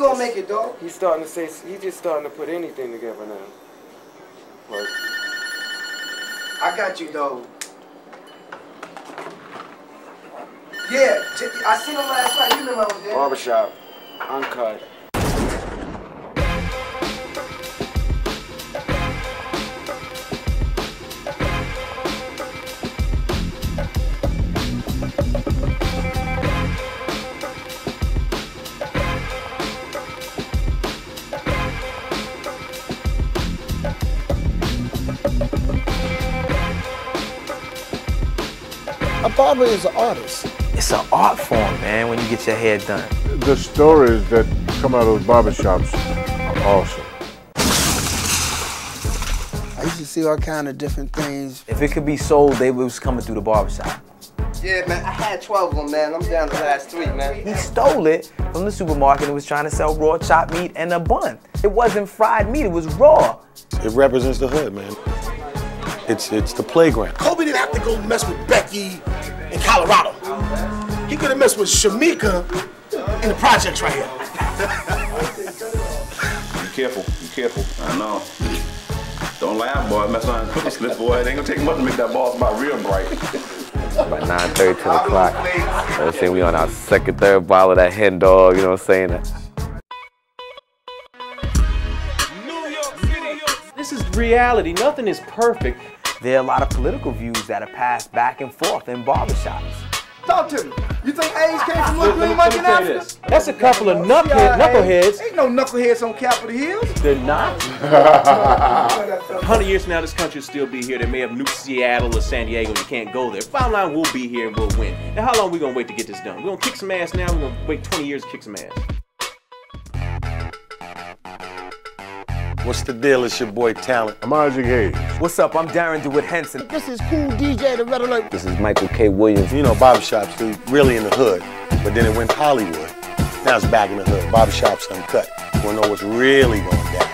gonna make it, dog. He's starting to say he's just starting to put anything together now. Like, I got you, dog. Yeah, I seen him last night. You remember I was there. barbershop, uncut. A barber is an artist. It's an art form, man, when you get your hair done. The stories that come out of those barbershops are awesome. I used to see all kind of different things. If it could be sold, they was coming through the barbershop. Yeah, man. I had 12 of them, man. I'm down to the last three, man. He stole it from the supermarket and was trying to sell raw chopped meat and a bun. It wasn't fried meat, it was raw. It represents the hood, man. It's it's the playground. Kobe didn't have to go mess with Becky in Colorado. He could have messed with Shamika in the projects right here. Be careful, be careful. I know. Don't laugh, boy. Mess around and cookie slip, boy. It ain't gonna take much to make that ball spot real bright. About 9 30, 10 o'clock. You know I'm saying? We on our second, third bottle of that hen dog, you know what I'm saying? This is reality. Nothing is perfect. There are a lot of political views that are passed back and forth in barbershops. Talk to me. You think AIDS came from Little Let Green Monkey me in Africa? That's a couple of knuckhead, knuckleheads. Ain't no knuckleheads on Capitol Hill. They're not. 100 years from now, this country will still be here. They may have nuked Seattle or San Diego. You can't go there. Bottom line, we'll be here and we'll win. Now, how long we gonna wait to get this done? We're gonna kick some ass now. We're gonna wait 20 years to kick some ass. What's the deal? It's your boy Talent. I'm Isaac Hayes. What's up? I'm Darren DeWitt Henson. This is Kool DJ, the Red Alert. This is Michael K. Williams. You know, barbershops they really in the hood, but then it went Hollywood. Now it's back in the hood. Barbershops uncut. You wanna know what's really going down?